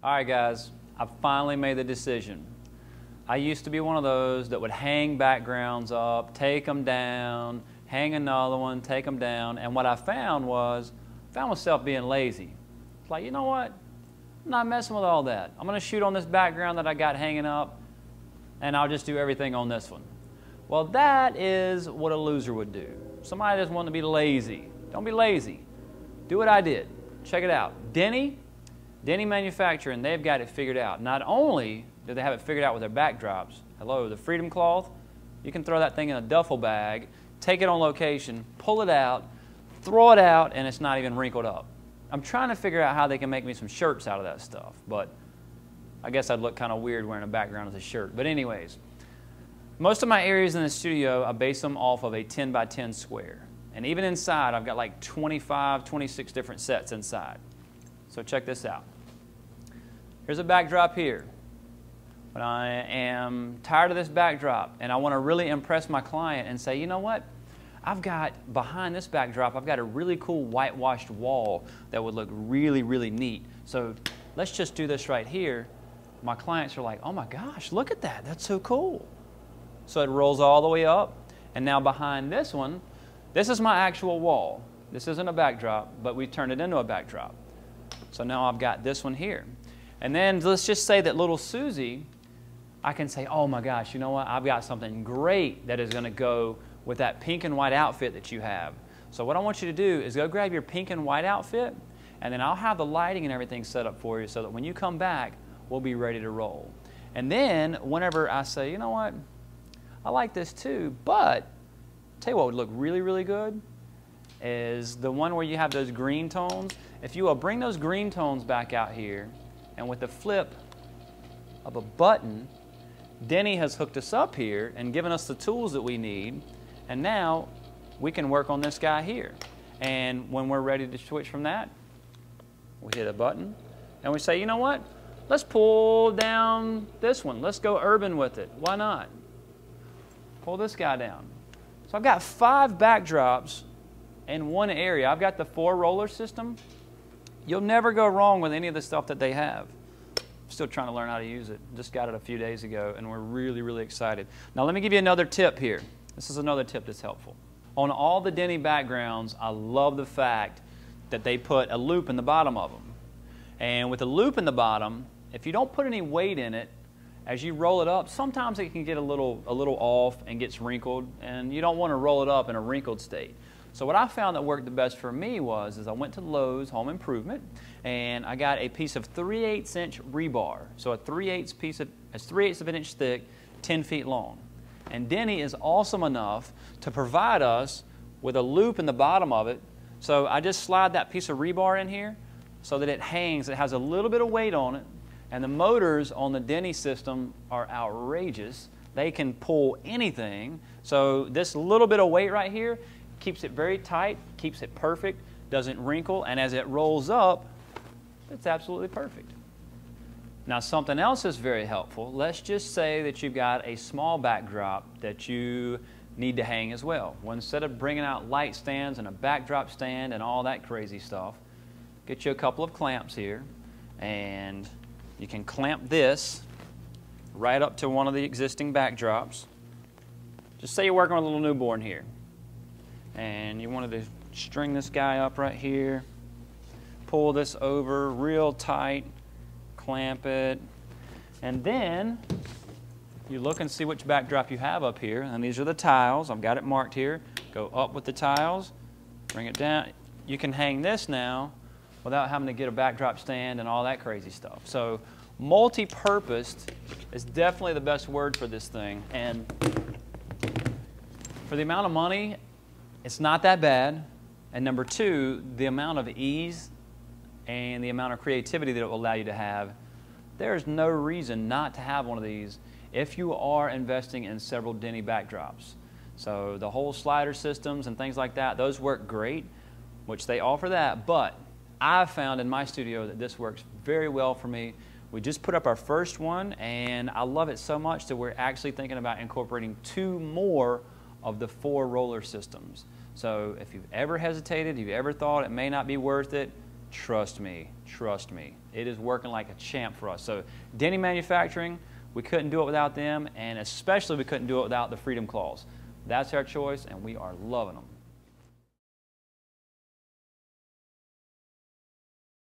All right, guys, I finally made the decision. I used to be one of those that would hang backgrounds up, take them down, hang another one, take them down, and what I found was, I found myself being lazy. It's like, you know what? I'm not messing with all that. I'm going to shoot on this background that I got hanging up, and I'll just do everything on this one. Well, that is what a loser would do. Somebody just wanting to be lazy. Don't be lazy. Do what I did. Check it out. Denny, Denny Manufacturing, they've got it figured out. Not only do they have it figured out with their backdrops, hello, the Freedom Cloth, you can throw that thing in a duffel bag, take it on location, pull it out, throw it out, and it's not even wrinkled up. I'm trying to figure out how they can make me some shirts out of that stuff, but I guess I'd look kind of weird wearing a background as a shirt. But anyways, most of my areas in the studio, I base them off of a 10 by 10 square. And even inside, I've got like 25, 26 different sets inside. So check this out. Here's a backdrop here. But I am tired of this backdrop and I want to really impress my client and say, you know what? I've got behind this backdrop, I've got a really cool whitewashed wall that would look really, really neat. So let's just do this right here. My clients are like, oh my gosh, look at that. That's so cool. So it rolls all the way up. And now behind this one, this is my actual wall. This isn't a backdrop, but we turned it into a backdrop. So now I've got this one here. And then let's just say that little Susie, I can say, oh my gosh, you know what? I've got something great that is going to go with that pink and white outfit that you have. So what I want you to do is go grab your pink and white outfit, and then I'll have the lighting and everything set up for you so that when you come back, we'll be ready to roll. And then whenever I say, you know what? I like this too, but tell you what would look really, really good is the one where you have those green tones. If you will bring those green tones back out here, and with the flip of a button, Denny has hooked us up here and given us the tools that we need, and now we can work on this guy here. And when we're ready to switch from that, we hit a button, and we say, you know what? Let's pull down this one. Let's go urban with it. Why not? Pull this guy down. So I've got five backdrops in one area. I've got the four roller system. You'll never go wrong with any of the stuff that they have. Still trying to learn how to use it. Just got it a few days ago, and we're really, really excited. Now, let me give you another tip here. This is another tip that's helpful. On all the Denny backgrounds, I love the fact that they put a loop in the bottom of them. And with a loop in the bottom, if you don't put any weight in it, as you roll it up, sometimes it can get a little, a little off and gets wrinkled, and you don't want to roll it up in a wrinkled state. So what I found that worked the best for me was is I went to Lowe's Home Improvement and I got a piece of 3 8 inch rebar. So a 3 8 piece of, it's 3 8 of an inch thick, 10 feet long. And Denny is awesome enough to provide us with a loop in the bottom of it. So I just slide that piece of rebar in here so that it hangs. It has a little bit of weight on it and the motors on the Denny system are outrageous. They can pull anything. So this little bit of weight right here keeps it very tight, keeps it perfect, doesn't wrinkle, and as it rolls up, it's absolutely perfect. Now something else is very helpful. Let's just say that you've got a small backdrop that you need to hang as well. Well, instead of bringing out light stands and a backdrop stand and all that crazy stuff, get you a couple of clamps here and you can clamp this right up to one of the existing backdrops. Just say you're working with a little newborn here. And you wanted to string this guy up right here. Pull this over real tight. Clamp it. And then you look and see which backdrop you have up here. And these are the tiles. I've got it marked here. Go up with the tiles. Bring it down. You can hang this now without having to get a backdrop stand and all that crazy stuff. So multi-purposed is definitely the best word for this thing. And for the amount of money, it's not that bad. And number two, the amount of ease and the amount of creativity that it will allow you to have, there's no reason not to have one of these if you are investing in several Denny backdrops. So the whole slider systems and things like that, those work great, which they offer that, but I've found in my studio that this works very well for me. We just put up our first one, and I love it so much that we're actually thinking about incorporating two more of the four roller systems. So if you've ever hesitated, if you've ever thought it may not be worth it, trust me, trust me. It is working like a champ for us. So, Denny Manufacturing, we couldn't do it without them, and especially we couldn't do it without the Freedom Cloths. That's our choice, and we are loving them.